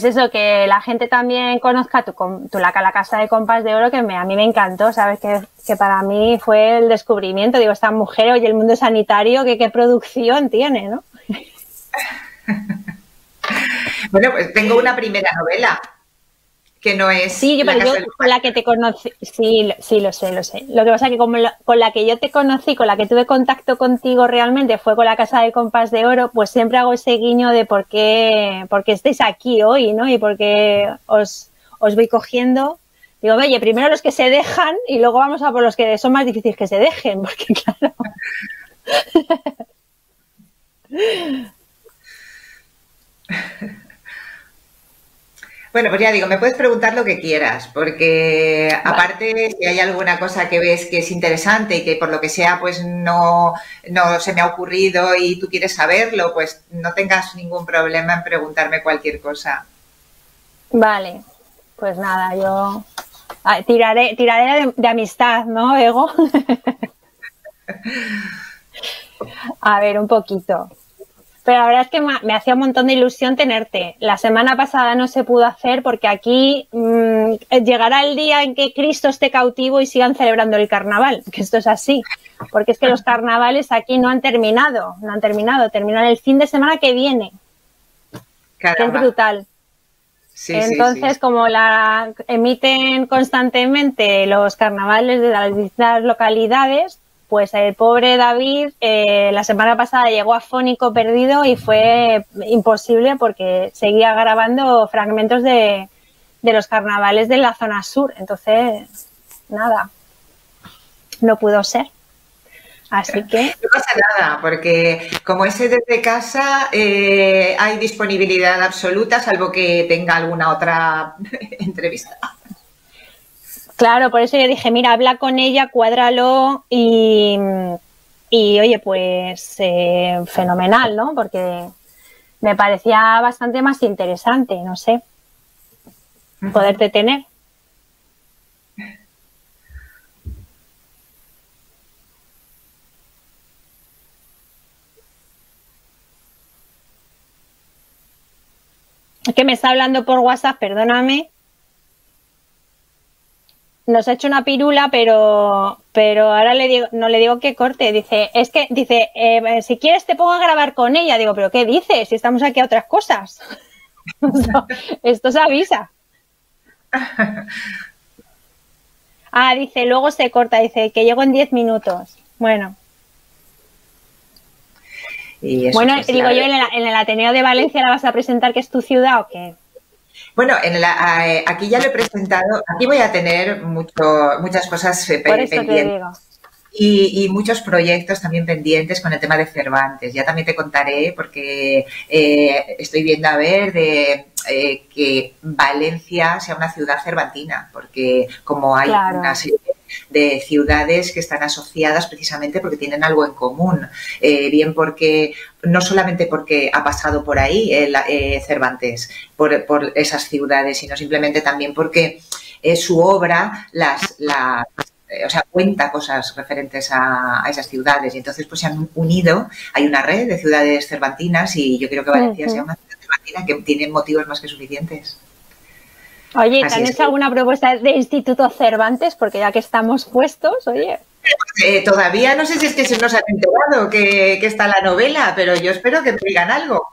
pues eso, que la gente también conozca tu, tu la, la, casa de compas de oro, que a mí me encantó, ¿sabes? Que, que, para mí fue el descubrimiento. Digo, esta mujer, oye, el mundo sanitario, que qué producción tiene, ¿no? bueno, pues tengo una primera novela que no es. Sí, yo, pero yo con la que te conocí, sí, sí, lo sé, lo sé. Lo que pasa es que como con la que yo te conocí, con la que tuve contacto contigo realmente fue con la Casa de Compas de Oro, pues siempre hago ese guiño de por qué, por qué estáis aquí hoy, ¿no? Y por qué os, os voy cogiendo. Digo, oye, primero los que se dejan y luego vamos a por los que son más difíciles que se dejen, porque claro. Bueno, pues ya digo, me puedes preguntar lo que quieras, porque aparte si hay alguna cosa que ves que es interesante y que por lo que sea pues no, no se me ha ocurrido y tú quieres saberlo, pues no tengas ningún problema en preguntarme cualquier cosa. Vale, pues nada, yo ah, tiraré, tiraré de, de amistad, ¿no, Ego? A ver, un poquito. Pero la verdad es que me hacía un montón de ilusión tenerte. La semana pasada no se pudo hacer porque aquí mmm, llegará el día en que Cristo esté cautivo y sigan celebrando el carnaval, que esto es así. Porque es que los carnavales aquí no han terminado, no han terminado, terminan el fin de semana que viene. Caramba. Que es brutal. Sí, Entonces, sí, sí. como la emiten constantemente los carnavales de las distintas localidades, pues el pobre David eh, la semana pasada llegó afónico perdido y fue imposible porque seguía grabando fragmentos de, de los carnavales de la zona sur. Entonces, nada, no pudo ser. Así que. No pasa nada, porque como ese desde casa eh, hay disponibilidad absoluta, salvo que tenga alguna otra entrevista. Claro, por eso yo dije, mira, habla con ella, cuádralo y, y oye, pues eh, fenomenal, ¿no? Porque me parecía bastante más interesante, no sé, poderte tener. Es que me está hablando por WhatsApp, perdóname nos ha hecho una pirula, pero, pero ahora le digo, no le digo que corte. Dice, es que, dice, eh, si quieres te pongo a grabar con ella. Digo, pero ¿qué dices? Si estamos aquí a otras cosas. Esto se avisa. Ah, dice, luego se corta, dice que llego en 10 minutos. Bueno. bueno, digo yo, en el, en el Ateneo de Valencia la vas a presentar que es tu ciudad o qué? Bueno, en la, eh, aquí ya lo he presentado. Aquí voy a tener mucho, muchas cosas eh, Por eso pendientes. te digo. Y, y, muchos proyectos también pendientes con el tema de Cervantes. Ya también te contaré porque eh, estoy viendo a ver de eh, que Valencia sea una ciudad cervantina, porque como hay Claro. una serie de ciudades que están asociadas precisamente porque tienen algo en común, eh, bien porque no solamente porque ha pasado por ahí el, eh, Cervantes, por, por esas ciudades, sino simplemente también porque eh, su obra las, las eh, o sea, cuenta cosas referentes a, a, esas ciudades y entonces pues se han unido, hay una red de ciudades cervantinas y yo creo que Valencia uh -huh. sea una ciudad cervantina que tiene motivos más que suficientes. Oye, ¿te han hecho alguna propuesta de Instituto Cervantes? Porque ya que estamos puestos, oye. Eh, todavía no sé si es que se nos han enterado que, que está la novela, pero yo espero que me digan algo.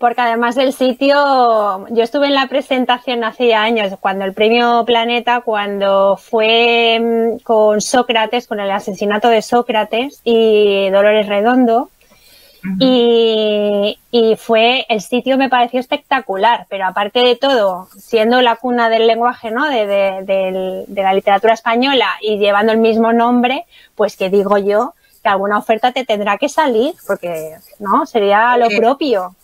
Porque además del sitio, yo estuve en la presentación hace años, cuando el premio Planeta, cuando fue mm, con Sócrates, con el asesinato de Sócrates y Dolores Redondo. Y, y, fue, el sitio me pareció espectacular, pero aparte de todo, siendo la cuna del lenguaje, ¿no? De, de, de, de la literatura española y llevando el mismo nombre, pues que digo yo que alguna oferta te tendrá que salir, porque, ¿no? Sería lo propio.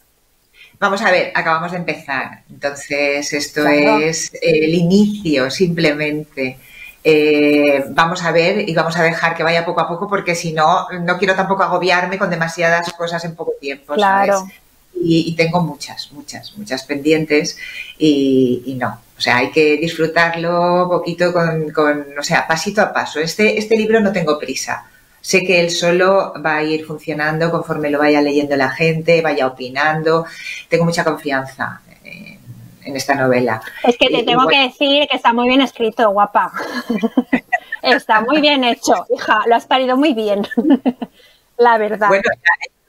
Vamos a ver, acabamos de empezar. Entonces, esto claro. es el inicio simplemente. Eh, vamos a ver y vamos a dejar que vaya poco a poco porque si no, no quiero tampoco agobiarme con demasiadas cosas en poco tiempo. Claro. ¿sabes? Y, y, tengo muchas, muchas, muchas pendientes y, y, no. O sea, hay que disfrutarlo poquito con, con, o sea, pasito a paso. Este, este libro no tengo prisa. Sé que él solo va a ir funcionando conforme lo vaya leyendo la gente, vaya opinando. Tengo mucha confianza en, esta novela. Es que te tengo que decir que está muy bien escrito, guapa. está muy bien hecho, hija, lo has parido muy bien. La verdad. Bueno,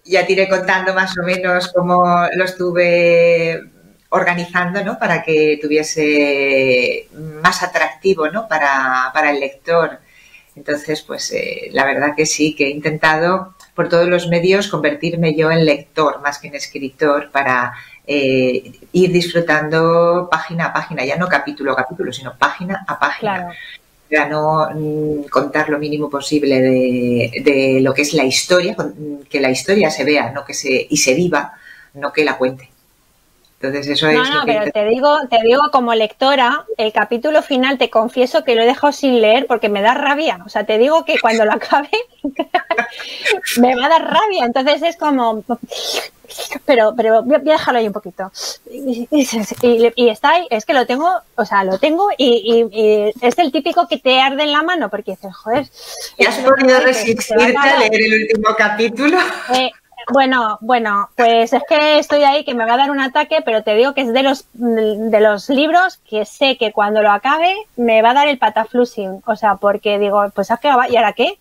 ya, te iré contando más o menos cómo lo estuve organizando, ¿no? Para que tuviese más atractivo, ¿no? Para, para el lector. Entonces, pues eh, la verdad que sí, que he intentado por todos los medios convertirme yo en lector más que en escritor para eh, ir disfrutando página a página, ya no capítulo a capítulo, sino página a página. Para no mm, contar lo mínimo posible de, lo que es la historia, que la historia se vea no que se, y se viva, no que la cuente. Entonces eso no, no, pero te digo, te digo como lectora, el capítulo final te confieso que lo he dejado sin leer porque me da rabia. O sea, te digo que cuando lo acabe me va a dar rabia. Entonces es como, pero, pero voy a dejarlo ahí un poquito. Y, está ahí, es que lo tengo, o sea, lo tengo y, es el típico que te arde en la mano porque dices, joder. ¿Y has podido resistirte a leer el último capítulo? Eh, bueno, bueno, pues es que estoy ahí que me va a dar un ataque, pero te digo que es de los de los libros que sé que cuando lo acabe me va a dar el pataflusing, o sea, porque digo, pues has quedado, ¿y ahora qué?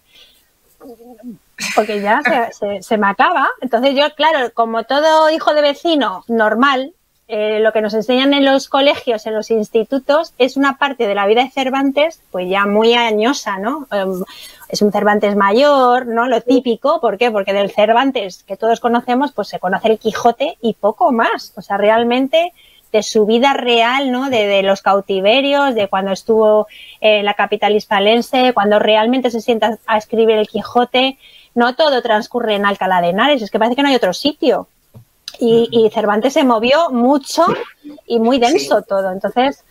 Porque ya se, se, me acaba. Entonces yo, claro, como todo hijo de vecino normal, eh, lo que nos enseñan en los colegios, en los institutos, es una parte de la vida de Cervantes, pues ya muy añosa, ¿no? Em, es un Cervantes mayor, ¿no? Lo típico, ¿por qué? Porque del Cervantes que todos conocemos, pues se conoce el Quijote y poco más. O sea, realmente de su vida real, ¿no? De, los cautiverios, de cuando estuvo en la capital hispalense, cuando realmente se sienta a escribir el Quijote. No todo transcurre en Alcalá de Henares, es que parece que no hay otro sitio. Y, Cervantes se movió mucho y muy denso todo. Entonces,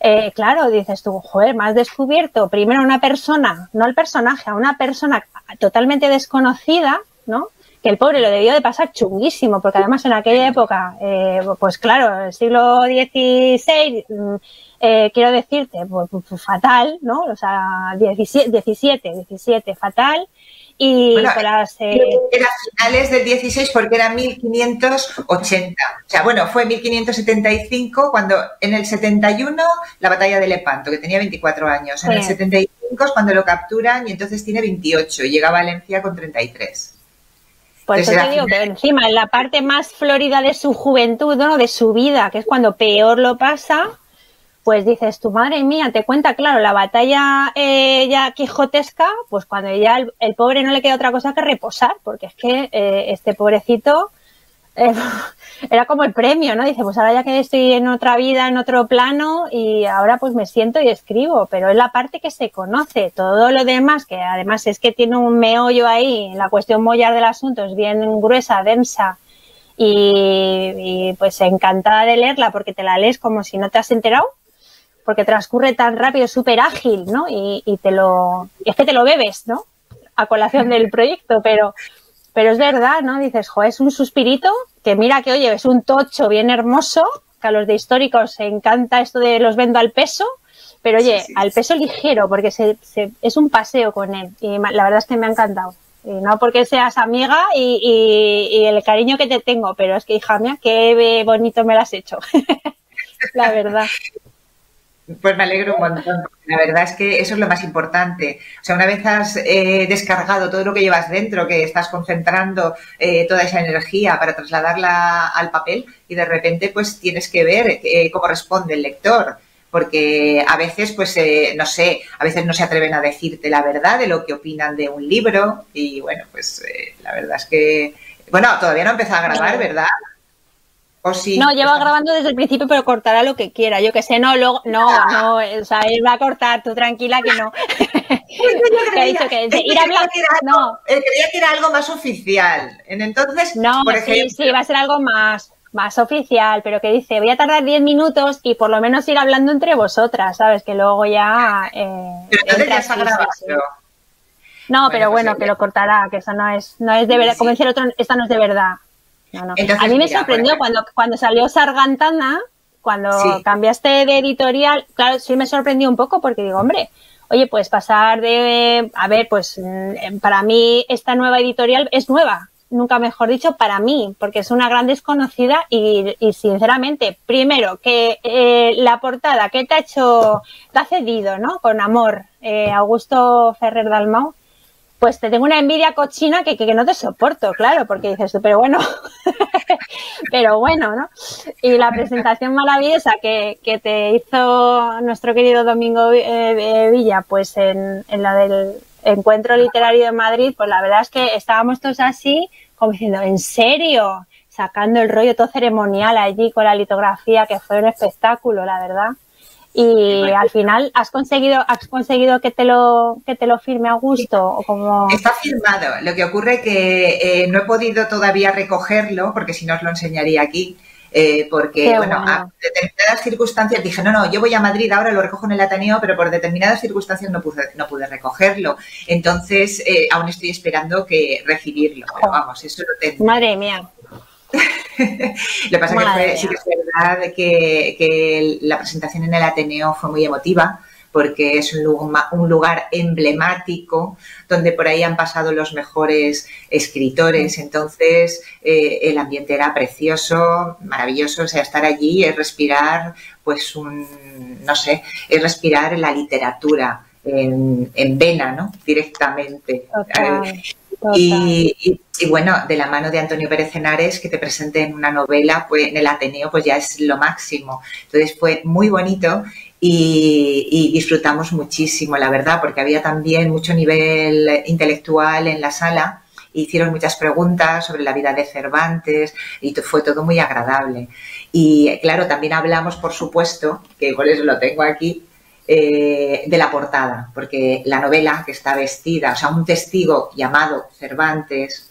eh, claro, dices tú, joder, me has descubierto primero a una persona, no al personaje, a una persona totalmente desconocida, ¿no? Que el pobre lo debió de pasar chunguísimo, porque además en aquella época, eh, pues claro, el siglo XVI, mm, eh, quiero decirte, pues, pues, fatal, ¿no? O sea, 17, 17, 17 fatal. Y bueno, las, eh... Era finales del 16 porque era 1580. O sea, bueno, fue 1575 cuando en el 71 la batalla de Lepanto, que tenía 24 años. En el 75 es cuando lo capturan y entonces tiene 28 y llega a Valencia con 33. Pues eso te digo que encima en la parte más florida de su juventud, ¿no? de su vida, que es cuando peor lo pasa, pues dices, tu madre mía, te cuenta, claro, la batalla eh, ya quijotesca, pues cuando ya el, pobre no le queda otra cosa que reposar, porque es que eh, este pobrecito eh, era como el premio, ¿no? Dice, pues ahora ya que estoy en otra vida, en otro plano, y ahora pues me siento y escribo, pero es la parte que se conoce, todo lo demás, que además es que tiene un meollo ahí, la cuestión mollar del asunto es bien gruesa, densa, y, y pues encantada de leerla porque te la lees como si no te has enterado porque transcurre tan rápido, súper ágil, ¿no? Y, te lo, y es que te lo bebes, ¿no? A colación del proyecto, pero, pero es verdad, ¿no? Dices, jo, es un suspirito que mira que, oye, es un tocho bien hermoso, que a los de históricos se encanta esto de los vendo al peso, pero oye, al peso ligero, porque se, es un paseo con él. Y la verdad es que me ha encantado. Y no porque seas amiga y, y, el cariño que te tengo, pero es que, hija mía, qué bonito me lo has hecho. la verdad. Pues me alegro un montón. La verdad es que eso es lo más importante. O sea, una vez has eh, descargado todo lo que llevas dentro, que estás concentrando eh, toda esa energía para trasladarla al papel y de repente pues tienes que ver eh, cómo responde el lector. Porque a veces, pues, no sé, a veces no se atreven a decirte la verdad de lo que opinan de un libro y bueno, pues la verdad es que, bueno, todavía no he empezado a grabar, ¿verdad? No, lleva grabando desde el principio, pero cortará lo que quiera. Yo que sé, no, luego, no, ah. no, o sea, él va a cortar, tú tranquila que no. creía que era algo más oficial. Entonces, no, por ejemplo, sí, sí, va a ser algo más, más oficial, pero que dice, voy a tardar 10 minutos y por lo menos ir hablando entre vosotras, ¿sabes? Que luego ya... Eh, pero entonces ya está grabando. No, pero pues bueno, que lo cortará, que eso no es, no es de verdad, como dice el otro, esta no es de verdad a mí me sorprendió cuando, cuando salió Sargantana, cuando cambiaste de editorial, claro, sí me sorprendió un poco porque digo, hombre, oye, pues pasar de, a ver, pues mm, para mí esta nueva editorial es nueva, nunca mejor dicho, para mí, porque es una gran desconocida y, sinceramente, primero, que eh, la portada que te ha hecho, te ha cedido, ¿no? Con amor, eh, Augusto Ferrer Dalmau, pues te tengo una envidia cochina que, que, no te soporto, claro, porque dices tú, pero bueno, pero bueno, ¿no? Y la presentación maravillosa que, que te hizo nuestro querido Domingo eh, Villa, pues en, en la del encuentro literario de Madrid, pues la verdad es que estábamos todos así, como diciendo, ¿en serio? Sacando el rollo todo ceremonial allí con la litografía, que fue un espectáculo, la verdad. Y al final has conseguido, has conseguido que te lo, que te lo firme a gusto o como. Está firmado. Lo que ocurre es que eh, no he podido todavía recogerlo, porque si no os lo enseñaría aquí. Eh, porque, bueno, a determinadas circunstancias dije, no, no, yo voy a Madrid, ahora lo recojo en el Ateneo, pero por determinadas circunstancias no pude, no pude recogerlo. Entonces, eh, aún estoy esperando que recibirlo. Pero vamos, eso lo tengo. Madre mía. lo que pasa es que sí que es verdad que, que la presentación en el Ateneo fue muy emotiva porque es un lugar, emblemático donde por ahí han pasado los mejores escritores. Entonces, eh, el ambiente era precioso, maravilloso. O sea, estar allí es respirar, pues, un, no sé, es respirar la literatura en, vena, ¿no? Directamente. Y, bueno, de la mano de Antonio Pérez Henares, que te presente en una novela, pues en el Ateneo, pues ya es lo máximo. Entonces fue muy bonito y, disfrutamos muchísimo, la verdad, porque había también mucho nivel intelectual en la sala. Hicieron muchas preguntas sobre la vida de Cervantes y fue todo muy agradable. Y claro, también hablamos, por supuesto, que por eso lo tengo aquí, eh, de la portada, porque la novela que está vestida, o sea, un testigo llamado Cervantes,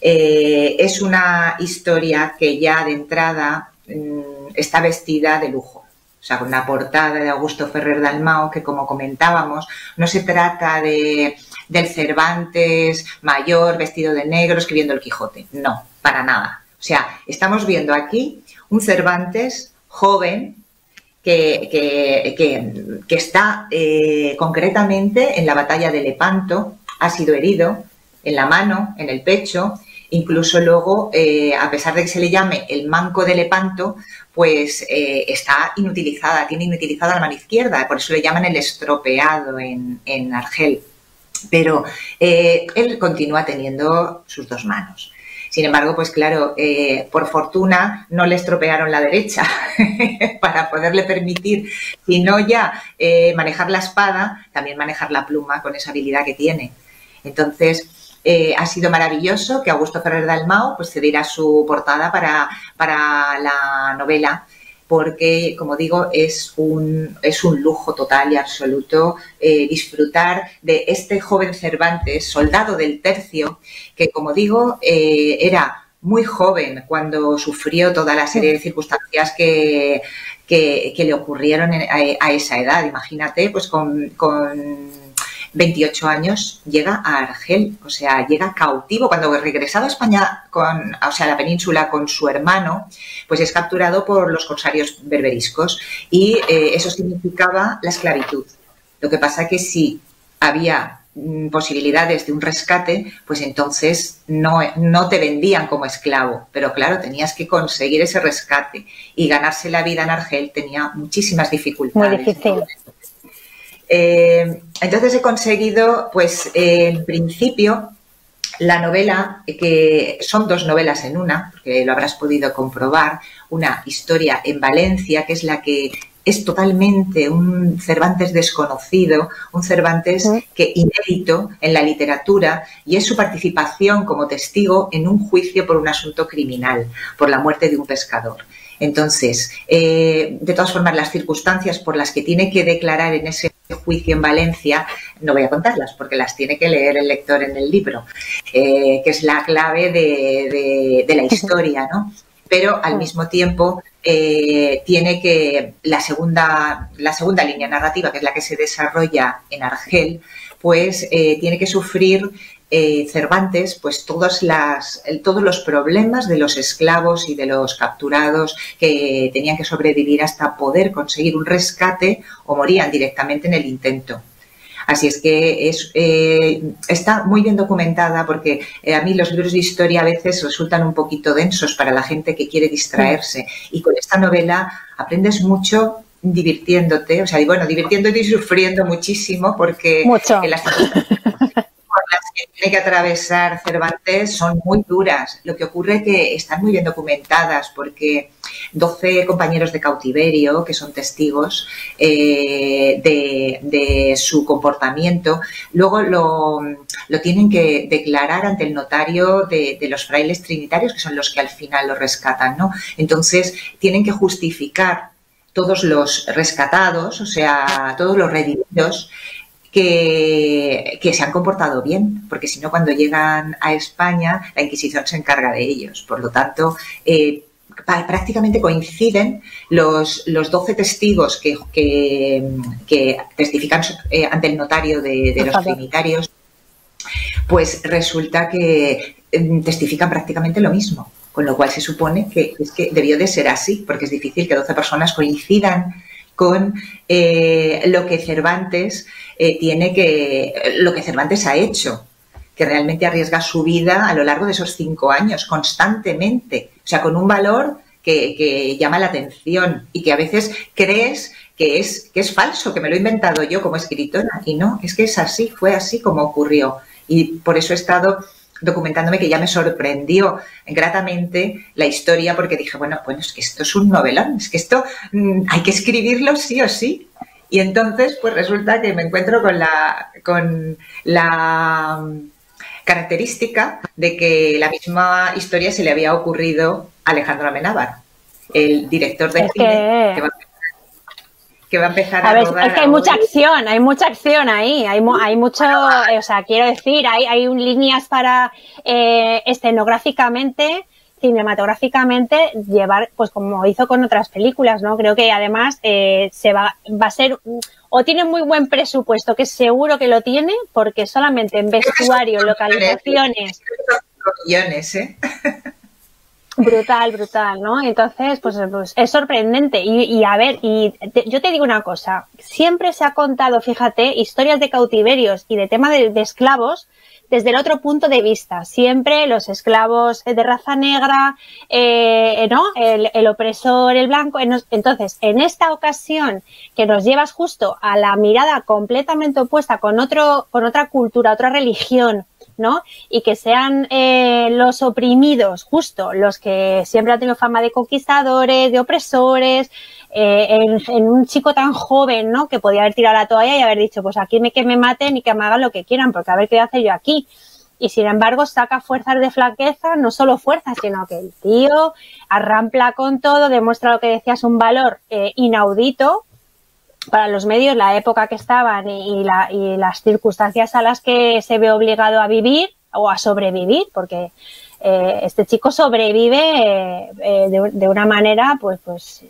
eh, es una historia que ya de entrada mm, está vestida de lujo o sea, con una portada de Augusto Ferrer Dalmao, que como comentábamos, no se trata de, del Cervantes mayor, vestido de negro, escribiendo el Quijote. No, para nada. O sea, estamos viendo aquí un Cervantes joven que, que, está eh, concretamente en la batalla de Lepanto, ha sido herido en la mano, en el pecho, incluso luego, eh, a pesar de que se le llame el manco de Lepanto, pues eh, está inutilizada, tiene inutilizada la mano izquierda, por eso le llaman el estropeado en, Argel. Pero él continúa teniendo sus dos manos. Sin embargo, pues claro, eh, por fortuna no le estropearon la derecha para poderle permitir, si no ya manejar la espada, también manejar la pluma con esa habilidad que tiene. Entonces, eh, ha sido maravilloso que Augusto Ferrer Dalmao pues, cediera su portada para, para la novela porque, como digo, es un, es un lujo total y absoluto eh, disfrutar de este joven Cervantes, soldado del tercio, que, como digo, eh, era muy joven cuando sufrió toda la serie de circunstancias que, que, le ocurrieron a, esa edad. Imagínate, pues con 28 años, llega a Argel, o sea, llega cautivo. Cuando regresado a España, con, o sea, a la península con su hermano, pues es capturado por los corsarios berberiscos y eh, eso significaba la esclavitud. Lo que pasa que si había mm, posibilidades de un rescate, pues entonces no, no te vendían como esclavo, pero claro, tenías que conseguir ese rescate y ganarse la vida en Argel tenía muchísimas dificultades. Muy difícil. Eh, entonces he conseguido, pues en principio, la novela, que son dos novelas en una, porque lo habrás podido comprobar, una historia en Valencia, que es la que es totalmente un Cervantes desconocido, un Cervantes que inédito en la literatura y es su participación como testigo en un juicio por un asunto criminal, por la muerte de un pescador. Entonces, eh, de todas formas, las circunstancias por las que tiene que declarar en ese juicio en Valencia, no voy a contarlas porque las tiene que leer el lector en el libro, eh, que es la clave de, la historia, ¿no? Pero al mismo tiempo eh, tiene que la segunda, la segunda línea narrativa, que es la que se desarrolla en Argel, pues tiene que sufrir eh, Cervantes, pues todas las, todos los problemas de los esclavos y de los capturados que tenían que sobrevivir hasta poder conseguir un rescate o morían directamente en el intento. Así es que es, eh, está muy bien documentada porque eh, a mí los libros de historia a veces resultan un poquito densos para la gente que quiere distraerse. Y con esta novela aprendes mucho divirtiéndote, o sea, y bueno, divirtiéndote y sufriendo muchísimo porque Mucho. las tiene que atravesar Cervantes son muy duras. Lo que ocurre es que están muy bien documentadas porque 12 compañeros de cautiverio, que son testigos eh, de, su comportamiento, luego lo, tienen que declarar ante el notario de, de, los frailes trinitarios, que son los que al final lo rescatan, ¿no? Entonces, tienen que justificar todos los rescatados, o sea, todos los redimidos, que, se han comportado bien, porque si no, cuando llegan a España, la Inquisición se encarga de ellos. Por lo tanto, eh, prácticamente coinciden los, los 12 testigos que, que, testifican eh, ante el notario de, los trinitarios, pues resulta que em, testifican prácticamente lo mismo. Con lo cual se supone que, es que debió de ser así, porque es difícil que 12 personas coincidan con eh, lo que Cervantes eh, tiene que, lo que Cervantes ha hecho, que realmente arriesga su vida a lo largo de esos cinco años, constantemente, o sea, con un valor que, llama la atención y que a veces crees que es, que es falso, que me lo he inventado yo como escritora, y no, es que es así, fue así como ocurrió. Y por eso he estado documentándome que ya me sorprendió gratamente la historia porque dije, bueno, pues es que esto es un novelón, es que esto mm, hay que escribirlo sí o sí. Y entonces, pues resulta que me encuentro con la, con la mm, característica de que la misma historia se le había ocurrido a Alejandro Amenábar, el director de cine que que va a empezar a, ver, Es que hay mucha acción, hay mucha acción ahí, hay, hay mucho, o sea, quiero decir, hay, hay líneas para eh, escenográficamente, cinematográficamente, llevar, pues como hizo con otras películas, ¿no? Creo que además eh, se va, va a ser, o tiene muy buen presupuesto, que seguro que lo tiene, porque solamente en vestuario, localizaciones. Millones, ¿eh? Brutal, brutal, ¿no? Entonces, pues, pues es sorprendente. Y, a ver, y yo te digo una cosa, siempre se ha contado, fíjate, historias de cautiverios y de tema de, esclavos desde el otro punto de vista. Siempre los esclavos de raza negra, eh, ¿no? El, opresor, el blanco. Entonces, en esta ocasión que nos llevas justo a la mirada completamente opuesta con otro, con otra cultura, otra religión, ¿no? Y que sean eh, los oprimidos, justo los que siempre han tenido fama de conquistadores, de opresores, eh, en, un chico tan joven, ¿no? Que podía haber tirado la toalla y haber dicho, pues aquí me que me maten y que me hagan lo que quieran, porque a ver qué hace yo aquí. Y sin embargo saca fuerzas de flaqueza, no solo fuerzas, sino que el tío arrampla con todo, demuestra lo que decías, un valor eh, inaudito, para los medios, la época que estaban y, las circunstancias a las que se ve obligado a vivir o a sobrevivir, porque eh, este chico sobrevive eh, eh, de, una manera, pues, pues,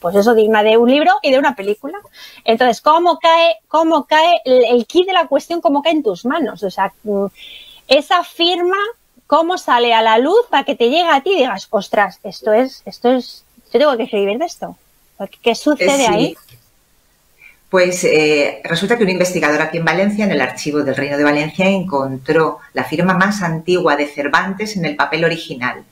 pues eso, digna de un libro y de una película. Entonces, ¿cómo cae, cómo cae el, el kit de la cuestión, cómo cae en tus manos? O sea, mm, esa firma, ¿cómo sale a la luz para que te llegue a ti y digas, ostras, esto es, esto es, yo tengo que escribir de esto? ¿Qué sucede ahí? Pues eh, resulta que un investigador aquí en Valencia, en el archivo del Reino de Valencia, encontró la firma más antigua de Cervantes en el papel original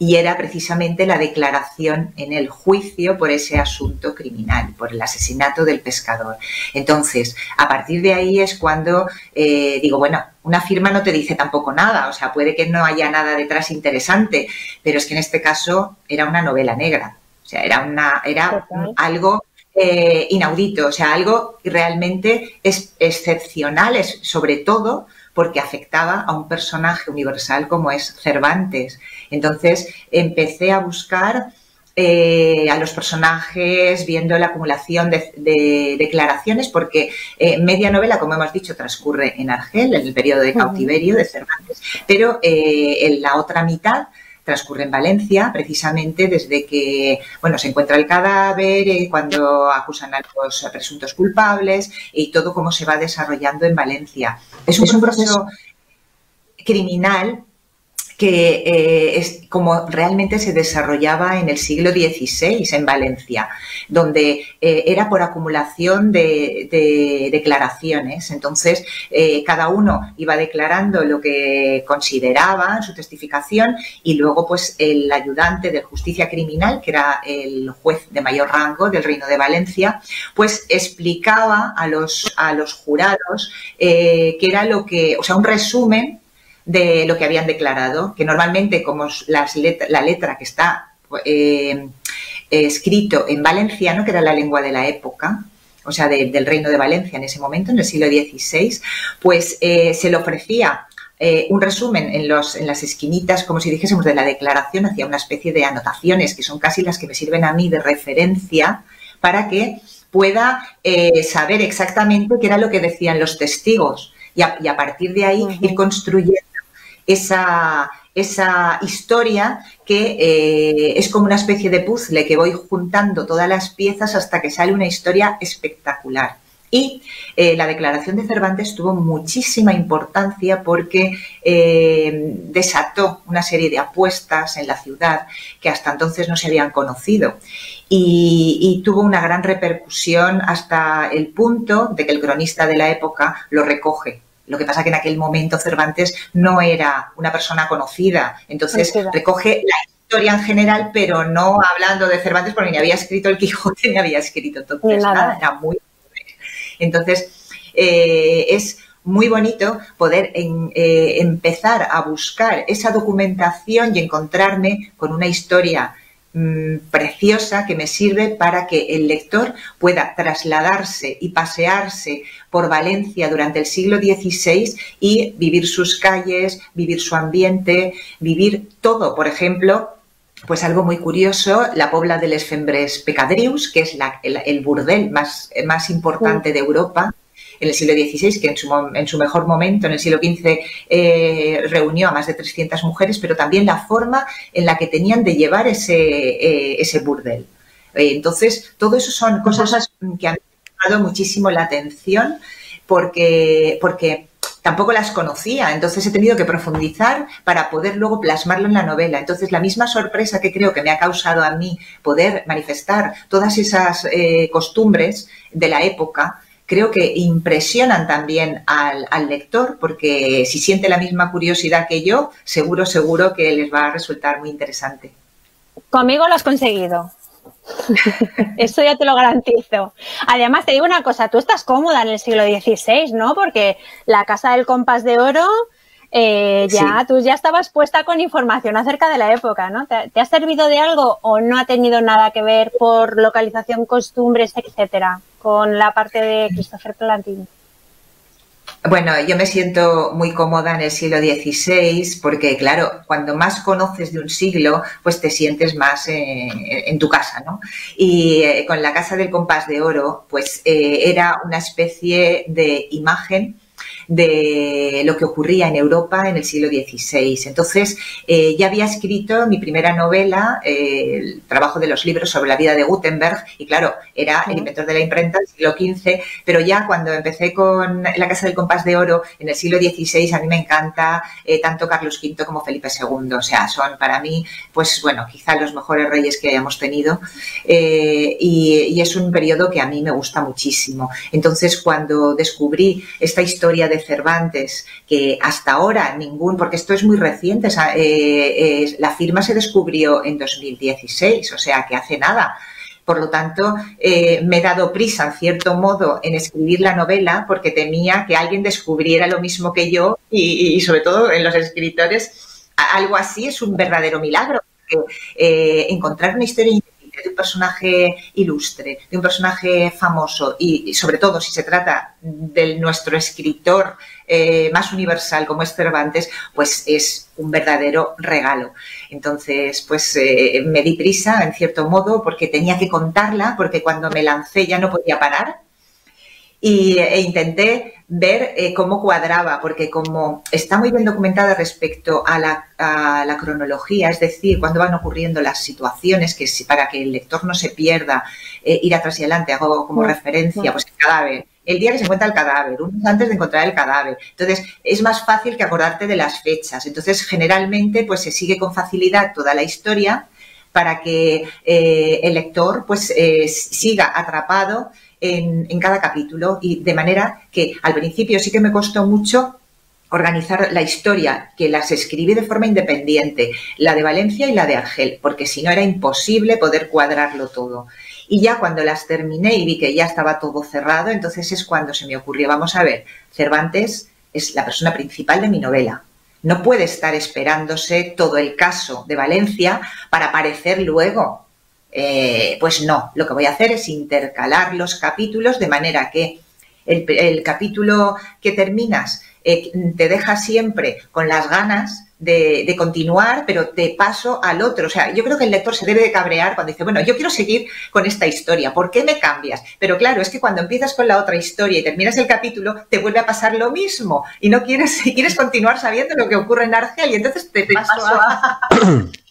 y era precisamente la declaración en el juicio por ese asunto criminal, por el asesinato del pescador. Entonces, a partir de ahí es cuando eh, digo, bueno, una firma no te dice tampoco nada, o sea, puede que no haya nada detrás interesante, pero es que en este caso era una novela negra, o sea, era una, era algo eh, inaudito, o sea, algo realmente es excepcional, es, sobre todo porque afectaba a un personaje universal como es Cervantes. Entonces empecé a buscar eh, a los personajes, viendo la acumulación de, declaraciones, porque eh, media novela, como hemos dicho, transcurre en Argel, en el periodo de cautiverio de Cervantes, pero en la otra mitad transcurre en Valencia, precisamente desde que bueno, se encuentra el cadáver, eh, cuando acusan a los presuntos culpables y todo cómo se va desarrollando en Valencia. Es un, proceso criminal que eh, es como realmente se desarrollaba en el siglo XVI en Valencia, donde eh, era por acumulación de, declaraciones. Entonces, eh, cada uno iba declarando lo que consideraba en su testificación y luego, pues, el ayudante de justicia criminal, que era el juez de mayor rango del Reino de Valencia, pues explicaba a los, a los jurados que era lo que, o sea, un resumen de lo que habían declarado, que normalmente como las la letra que está eh, escrito en valenciano, que era la lengua de la época, o sea, del reino de Valencia en ese momento, en el siglo XVI, pues eh, se le ofrecía eh, un resumen en, los, en las esquinitas, como si dijésemos, de la declaración, hacía una especie de anotaciones, que son casi las que me sirven a mí de referencia para que pueda saber exactamente qué era lo que decían los testigos. Y a, partir de ahí ir construyendo esa, esa historia que eh, es como una especie de puzzle que voy juntando todas las piezas hasta que sale una historia espectacular. Y eh, la declaración de Cervantes tuvo muchísima importancia porque eh, desató una serie de apuestas en la ciudad que hasta entonces no se habían conocido y, y, tuvo una gran repercusión hasta el punto de que el cronista de la época lo recoge lo que pasa que en aquel momento Cervantes no era una persona conocida, entonces recoge la historia en general, pero no hablando de Cervantes porque ni había escrito el Quijote ni había escrito entonces nada. era muy entonces eh, es muy bonito poder eh, empezar a buscar esa documentación y encontrarme con una historia Mm, preciosa que me sirve para que el lector pueda trasladarse y pasearse por Valencia durante el siglo XVI y vivir sus calles, vivir su ambiente, vivir todo. Por ejemplo, pues algo muy curioso, la Pobla de les Fembres Pecadrius, que es el, burdel más, más importante de Europa, en el siglo XVI, que en su, en su mejor momento, en el siglo XV, eh, reunió a más de 300 mujeres, pero también la forma en la que tenían de llevar ese, eh, burdel. Eh, entonces, todo eso son cosas que han llamado muchísimo la atención porque, porque tampoco las conocía, entonces he tenido que profundizar para poder luego plasmarlo en la novela. Entonces, la misma sorpresa que creo que me ha causado a mí poder manifestar todas esas costumbres de la época, creo que impresionan también al, lector, porque si siente la misma curiosidad que yo, seguro, seguro que les va a resultar muy interesante. Conmigo lo has conseguido. Eso ya te lo garantizo. Además, te digo una cosa, tú estás cómoda en el siglo XVI, ¿no? Porque la Casa del Compás de Oro, eh, ya tú ya estabas puesta con información acerca de la época, ¿no? ¿Te, ¿Te, ha servido de algo o no ha tenido nada que ver por localización, costumbres, etcétera? con la parte de Christopher Plantin? Bueno, yo me siento muy cómoda en el siglo XVI porque, claro, cuando más conoces de un siglo, pues te sientes más eh, en tu casa, ¿no? Y eh, con la Casa del Compás de Oro, pues eh, era una especie de imagen de lo que ocurría en Europa en el siglo XVI. Entonces, eh, ya había escrito mi primera novela, eh, el trabajo de los libros sobre la vida de Gutenberg, y claro, era el inventor de la imprenta del siglo XV, pero ya cuando empecé con La Casa del Compás de Oro en el siglo XVI, a mí me encanta eh, tanto Carlos V como Felipe II. O sea, son para mí, pues bueno, quizá los mejores reyes que hayamos tenido. y es un periodo que a mí me gusta muchísimo. Entonces, cuando descubrí esta historia de Cervantes, que hasta ahora ningún, porque esto es muy reciente, eh, la firma se descubrió en 2016, o sea que hace nada. Por lo tanto, eh, me he dado prisa, en cierto modo, en escribir la novela porque temía que alguien descubriera lo mismo que yo y, sobre todo en los escritores, algo así es un verdadero milagro. Eh, encontrar una historia de un personaje ilustre, de un personaje famoso y, sobre todo si se trata de nuestro escritor eh, más universal como es Cervantes, pues es un verdadero regalo. Entonces, pues eh, me di prisa en cierto modo porque tenía que contarla, porque cuando me lancé ya no podía parar y, e intenté ver eh, cómo cuadraba, porque como está muy bien documentada respecto a la, cronología, es decir, cuando van ocurriendo las situaciones, que si, para que el lector no se pierda, eh, ir atrás y adelante, hago como referencia, pues el cadáver el día que se encuentra el cadáver, un mes antes de encontrar el cadáver. Entonces, es más fácil que acordarte de las fechas. Entonces, generalmente, pues se sigue con facilidad toda la historia para que eh, el lector pues siga atrapado en, en, cada capítulo y de manera que al principio sí que me costó mucho organizar la historia, que las escribí de forma independiente, la de Valencia y la de Argel, porque si no era imposible poder cuadrarlo todo. Y ya cuando las terminé y vi que ya estaba todo cerrado, entonces es cuando se me ocurrió, vamos a ver, Cervantes es la persona principal de mi novela. No puede estar esperándose todo el caso de Valencia para aparecer luego. Eh, pues no, lo que voy a hacer es intercalar los capítulos de manera que el, el capítulo que terminas eh, te deja siempre con las ganas de, continuar, pero te paso al otro. O sea, yo creo que el lector se debe de cabrear cuando dice, bueno, yo quiero seguir con esta historia, ¿por qué me cambias? Pero claro, es que cuando empiezas con la otra historia y terminas el capítulo, te vuelve a pasar lo mismo y no quieres, quieres continuar sabiendo lo que ocurre en Argel y entonces te, paso a...